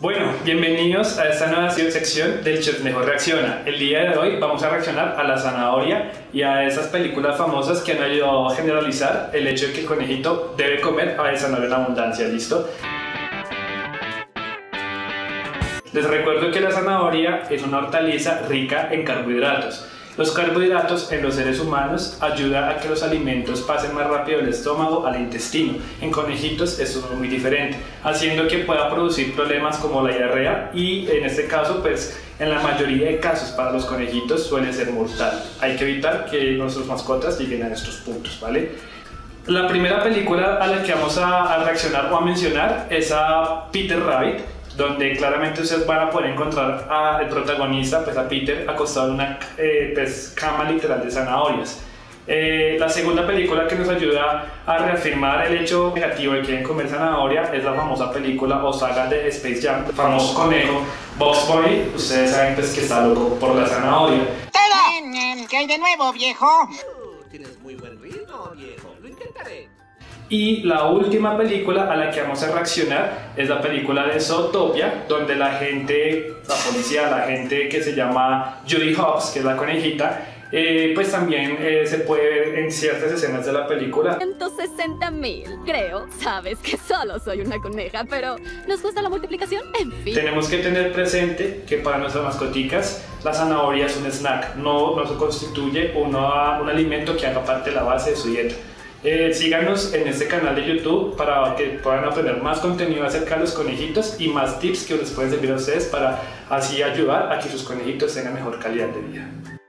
Bueno, bienvenidos a esta nueva sección del Chef Mejor Reacciona. El día de hoy vamos a reaccionar a la zanahoria y a esas películas famosas que han ayudado a generalizar el hecho de que el conejito debe comer a zanahoria en abundancia, ¿listo? Les recuerdo que la zanahoria es una hortaliza rica en carbohidratos los carbohidratos en los seres humanos ayudan a que los alimentos pasen más rápido del estómago al intestino. En conejitos esto es muy diferente, haciendo que pueda producir problemas como la diarrea y en este caso pues en la mayoría de casos para los conejitos suele ser mortal. Hay que evitar que nuestras mascotas lleguen a estos puntos, ¿vale? La primera película a la que vamos a, a reaccionar o a mencionar es a Peter Rabbit, donde claramente ustedes van a poder encontrar al protagonista, pues a Peter, acostado en una eh, pues, cama literal de zanahorias. Eh, la segunda película que nos ayuda a reafirmar el hecho negativo de que quieren comer zanahoria es la famosa película o saga de Space Jam, el famoso conejo Box Bunny. Ustedes saben pues, que está loco por la zanahoria. ¿Qué hay de nuevo, viejo? Tienes muy buen ritmo, viejo. Lo intentaré. Y la última película a la que vamos a reaccionar es la película de Zootopia, donde la gente, la policía, la gente que se llama Judy Hobbs, que es la conejita, eh, pues también eh, se puede ver en ciertas escenas de la película. 160 mil, creo. Sabes que solo soy una coneja, pero ¿nos gusta la multiplicación? En fin. Tenemos que tener presente que para nuestras mascoticas la zanahoria es un snack, no, no se constituye uno, un alimento que haga parte de la base de su dieta. Eh, síganos en este canal de YouTube para que puedan aprender más contenido acerca de los conejitos y más tips que les pueden servir a ustedes para así ayudar a que sus conejitos tengan mejor calidad de vida.